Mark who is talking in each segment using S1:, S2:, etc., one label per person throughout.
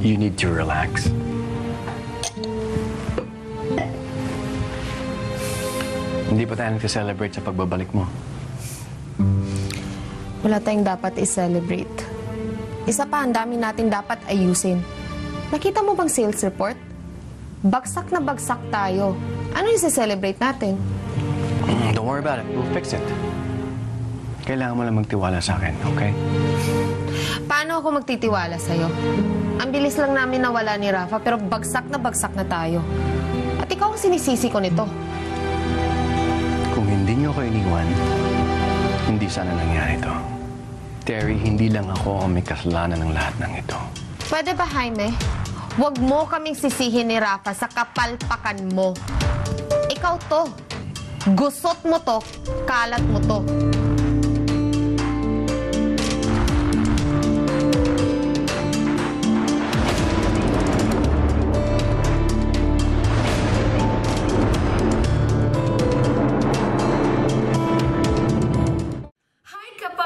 S1: You need to relax. Hindi pa tayo nagsa-celebrate sa pagbabalik mo.
S2: Wala tayong dapat i-celebrate. Isa pa, ang dami natin dapat ayusin. Nakita mo bang sales report? Bagsak na bagsak tayo. Ano yung celebrate natin?
S1: Mm, Don't worry about it. We'll fix it. Kailangan mo lang magtiwala sa akin, okay?
S2: Paano ako magtitiwala sa'yo? Ang bilis lang namin nawala ni Rafa, pero bagsak na bagsak na tayo. At ikaw ang sinisisi ko nito.
S1: Kung hindi niyo ako iniwan, hindi sana nangyari ito. Terry, hindi lang ako ang may kasalanan ng lahat ng ito.
S2: Pwede ba, Jaime? Huwag mo kaming sisihin ni Rafa sa kapalpakan mo. Ikaw to. Gusot mo to, kalat mo to.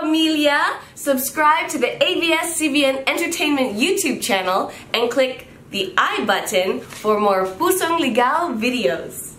S3: Kapamilya! Subscribe to the ABS-CBN Entertainment YouTube channel and click the I button for more Pusong Ligaw videos.